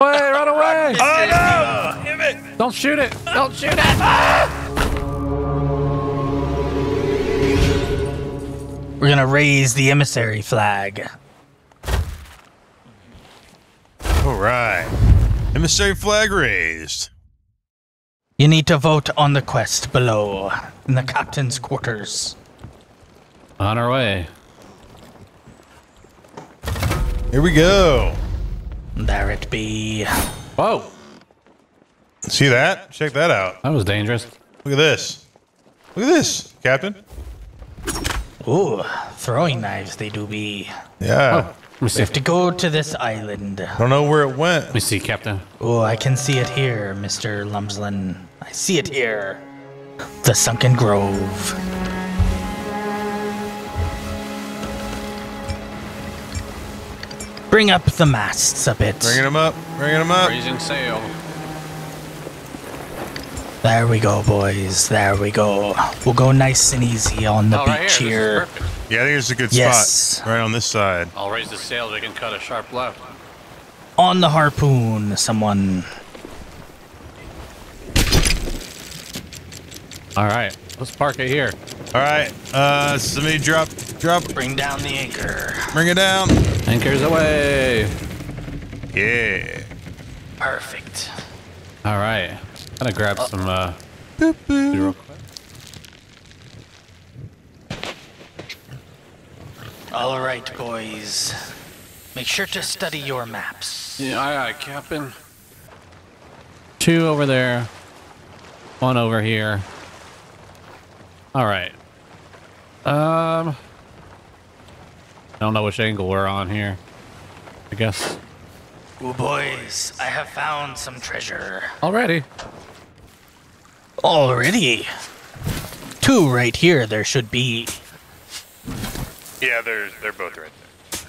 Away, run away! Oh no! Damn it! Don't shoot it! Don't shoot it! Ah! We're gonna raise the emissary flag. All right. Emissary flag raised. You need to vote on the quest below in the captain's quarters. On our way. Here we go. There it be. Whoa! See that? Check that out. That was dangerous. Look at this. Look at this, Captain. Ooh, throwing knives they do be. Yeah. Oh, let me We see. have to go to this island. I don't know where it went. Let me see, Captain. Oh, I can see it here, Mr. Lumsden. I see it here. The Sunken Grove. Bring up the masts a bit. Bringing them up. Bringing them up. Raising sail. There we go, boys. There we go. We'll go nice and easy on the Oh, right beach here. here. This is perfect. Yeah, I think it's a good Yes. spot. Right on this side. I'll raise the sail. We can cut a sharp left. On the harpoon, someone. All right. Let's park it here. All right. Uh, somebody drop, drop, Bring down the anchor. bring it down. Anchors away. Yeah. Perfect. All right. Gonna grab some. Uh, food real quick. All right, boys. Make sure to study your maps. Yeah, aye, aye, Captain. Two over there. One over here. All right. Um. I don't know which angle we're on here. I guess Ooh, boys, I have found some treasure. already. Already? Two right here, there should be. Yeah, they're they're both right there.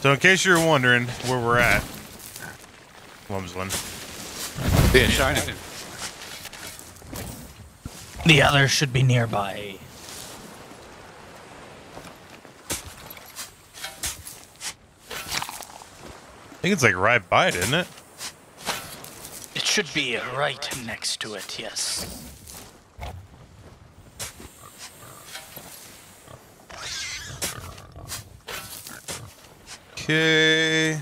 So in case you're wondering where we're at, Lumsland. Yeah, shining. The other should be nearby. I think it's like right by it, isn't it? It should be right next to it, yes. Okay.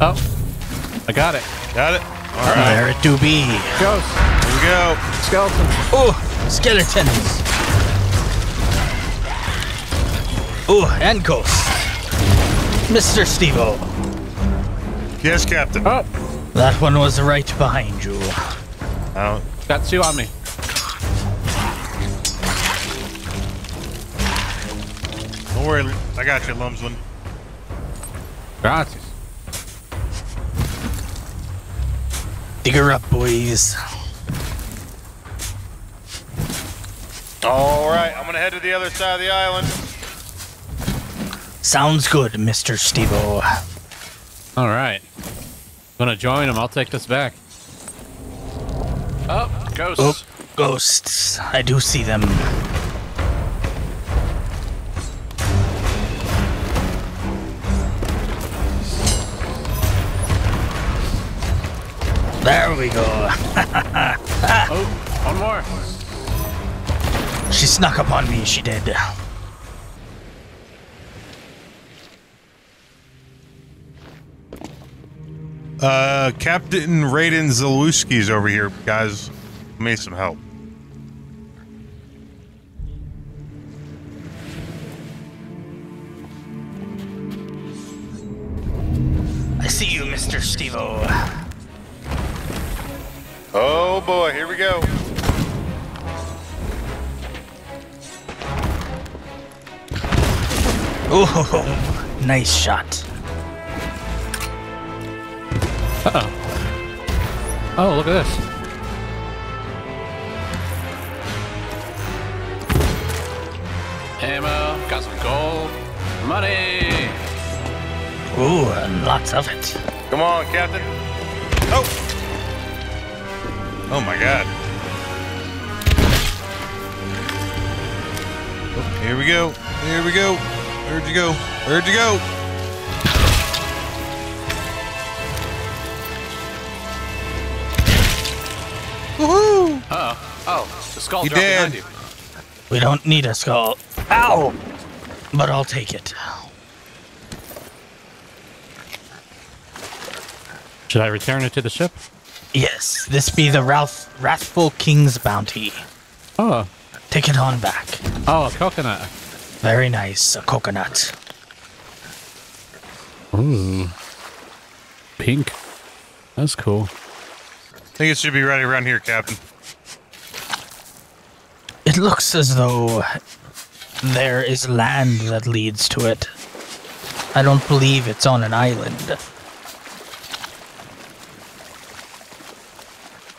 Oh, I got it. Got it. All right. There it do be. Ghost. Here we go. Skeleton. Oh, skeletons. Oh, and ghost. Mr. Stevo, Yes, Captain. Oh, that one was right behind you. I don't, got two on me. don't worry. I got you, Lumsland. Gracias. Dig her up, boys. All right. I'm gonna head to the other side of the island. Sounds good, Mr. Stevo. All right. Gonna join him. I'll take this back. Oh, ghosts. Oh, ghosts. I do see them. There we go. Oh, one more. She snuck up on me, she did. Uh, Captain Raiden Zalewski's over here, guys. Need some help. I see you, Mr. Stevo. Oh boy, here we go. Oh, nice shot. Uh-oh. Oh, look at this. Ammo, got some gold, money. Ooh, and lots of it. Come on, Captain. Oh. Oh my God. Oh, here we go. Here we go. Where'd you go? Where'd you go? Woohoo! Oh, oh, the skull You dropped behind you. We don't need a skull. Ow! But I'll take it. Should I return it to the ship? Yes, this be the Ralph Wrathful King's bounty. Oh, Take it on back. oh, a coconut. Very nice, a coconut. Ooh, pink. That's cool. I think it should be right around here, Captain. It looks as though there is land that leads to it. I don't believe it's on an island.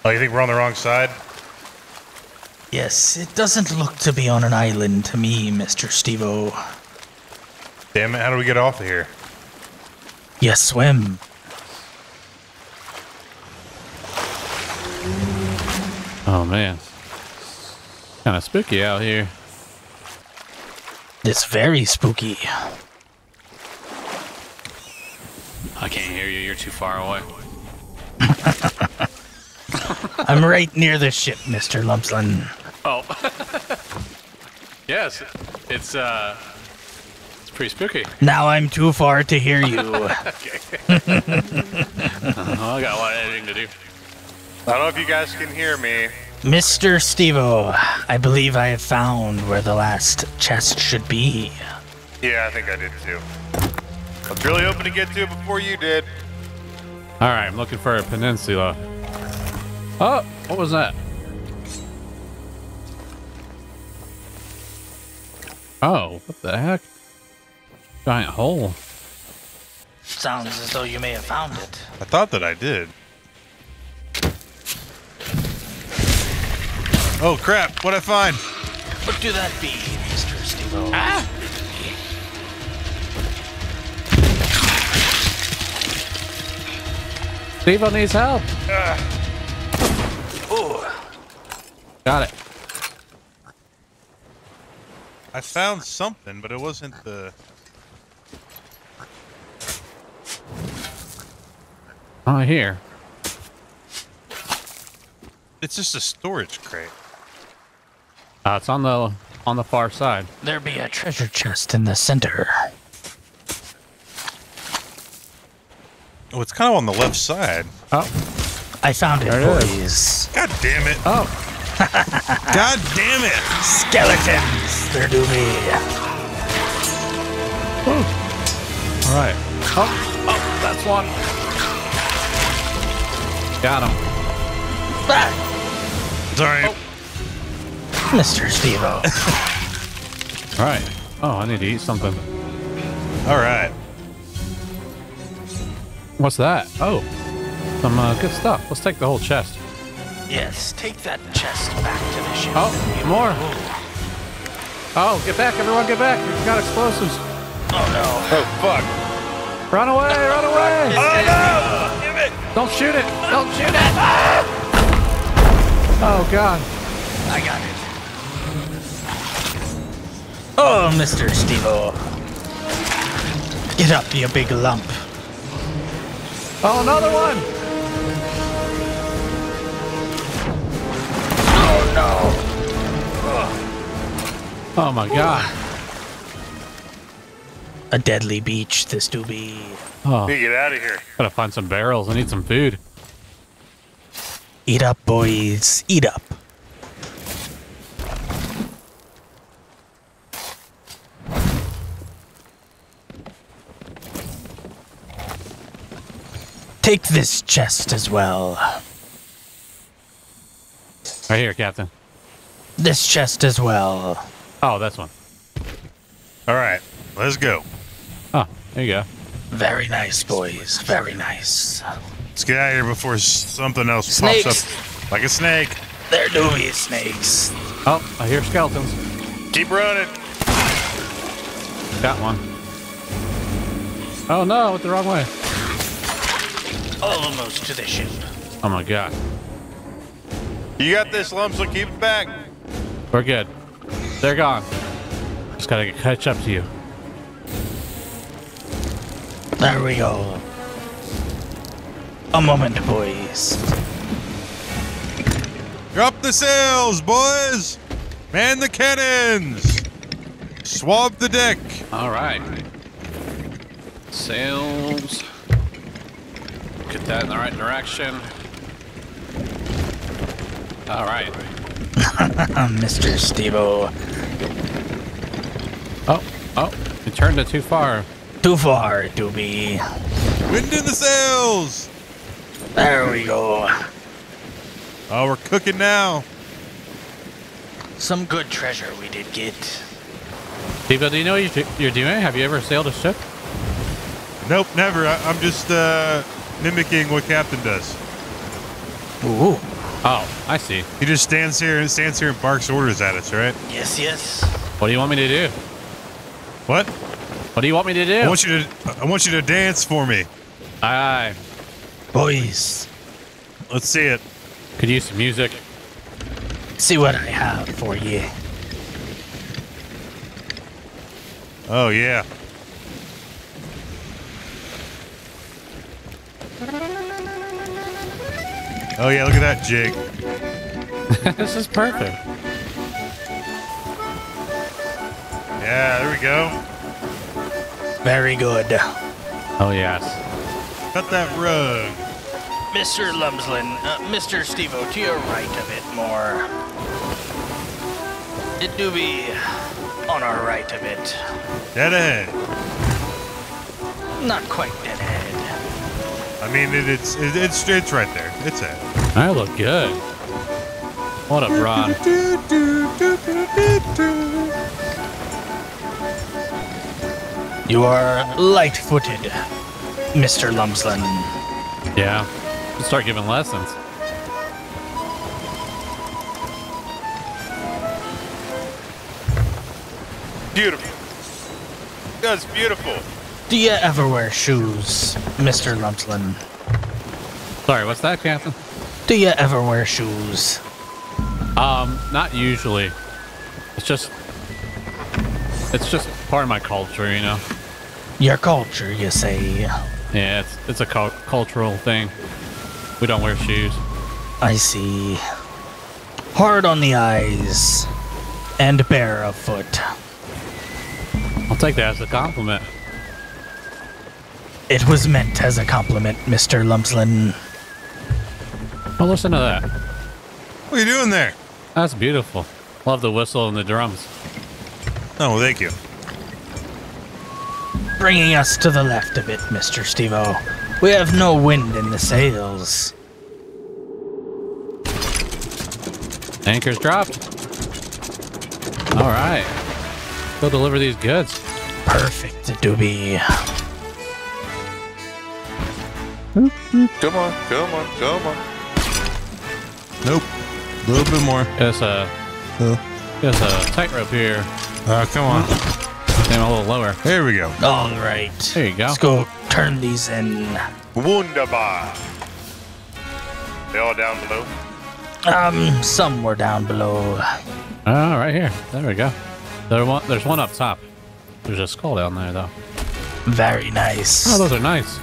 Oh, you think we're on the wrong side? Yes, it doesn't look to be on an island to me, Mr. Stevo. Damn it! How do we get off of here? You swim. Oh man, kind of spooky out here. It's very spooky. I can't hear you. You're too far away. I'm right near the ship, Mr. Lumpslin. Oh. yes, it's uh, it's pretty spooky. Now I'm too far to hear you. Okay. oh, I got a lot of editing to do. I don't know if you guys can hear me. Mr. Stevo, I believe I have found where the last chest should be. Yeah, I think I did too. I was really hoping to get to it before you did. All right, I'm looking for a peninsula. Oh, what was that? Oh, what the heck? Giant hole. Sounds as though you may have found it. I thought that I did. Oh crap! What'd I find? What do that be, Mr. Stevo? Ah! Steve needs help. Ah. Got it. I found something, but it wasn't the. Oh, here. It's just a storage crate. Uh, it's on the on the far side. There be a treasure chest in the center. Oh, it's kind of on the left side. Oh, I found it, There it boys. Damn it! oh, God damn it! Skeletons! There do be. all right. Oh, oh, that's one. Got him. Ah, Sorry. Mr. Stevo. All right. Oh, I need to eat something. All right. What's that? Oh, some uh, good stuff. Let's take the whole chest. Yes, take that chest back to the ship. Oh, more. Oh, get back, everyone, get back. We've got explosives. Oh no. Oh fuck! Run away, run away. Oh no! Damn it! Don't shoot it. Don't shoot it. Ah! Oh, God. I got it. Oh, Mr. Stevo. Get up, you big lump. Oh, another one. Oh my God. A deadly beach, this do be. Oh, Get out of here! gotta find some barrels. I need some food. Eat up, boys. Eat up. Take this chest as well. Right here, Captain. This chest as well. Oh, that's one. All right, let's go. Oh, there you go. Very nice, boys. Very nice. Let's get out of here before something else Snakes. pops up like a snake. There do be snakes. Oh, I hear skeletons. Keep running. Got one. Oh, no, went the wrong way. Almost to the ship. Oh, my God. You got this, Lumsel. Keep it back. We're good. They're gone. Just gotta catch up to you. There we go. A moment, boys. Drop the sails, boys! Man the cannons! Swab the deck! All right. Sails. Get that in the right direction. All right. Mr. Stevo. Oh, oh, you turned it too far. Too far to be. Wind in the sails! There we go. Oh, we're cooking now. Some good treasure we did get. Steve, do you know what you're you're doing? Have you ever sailed a ship? Nope, never. I, I'm just uh, mimicking what Captain does. Ooh. Oh, I see. He just stands here and stands here and barks orders at us, right? Yes, yes. What do you want me to do? What? What do you want me to do? I want you to. I want you to dance for me. Aye, aye. Boys, Let's see it. Could use some music. see what I have for you. Oh yeah. Oh yeah, look at that jig. this is perfect. Yeah, there we go. Very good. Oh yes. Cut that rug. Mr. Lumslin, uh, Mr. Stevo, to your right a bit more. It do be on our right a bit. Dead ahead. Not quite dead ahead. I mean, it, it's it, it's it's right there. It's it. I look good. What a broad. You are light-footed, Mr. Lumslin. Yeah. Should start giving lessons. Beautiful. That's beautiful. Do you ever wear shoes, Mr. Lumslin? Sorry, what's that, Captain? Do you ever wear shoes? Um, not usually. It's just, it's just part of my culture, you know. Your culture, you say. Yeah, it's it's a cul- cultural thing. We don't wear shoes. I see. Hard on the eyes and bare of foot. I'll take that as a compliment. It was meant as a compliment, Mr. Lumslin. Well, listen to that. What are you doing there? That's beautiful. Love the whistle and the drums. Oh, thank you. Bringing us to the left a bit, Mr. Stevo. We have no wind in the sails. Anchor's dropped. All right. Go deliver these goods. Perfect, Doobie. Come on, come on, come on. Nope. A little bit more. Guess a, guess a tightrope here. Uh, come on. Stand a little lower. There we go. All right. There you go. Let's go turn these in. Wunderbar. They all down below. Um, some were down below. Oh, right here. There we go. There one, there's one up top. There's a skull down there, though. Very nice. Oh, those are nice.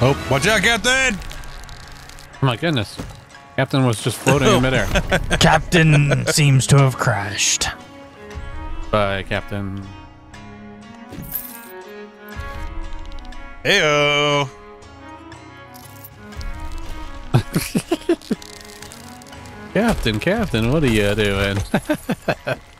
Oh, watch out, Captain! Oh my goodness. Captain was just floating in midair. Captain seems to have crashed. Bye, Captain. Heyo. Captain, Captain, what are you doing?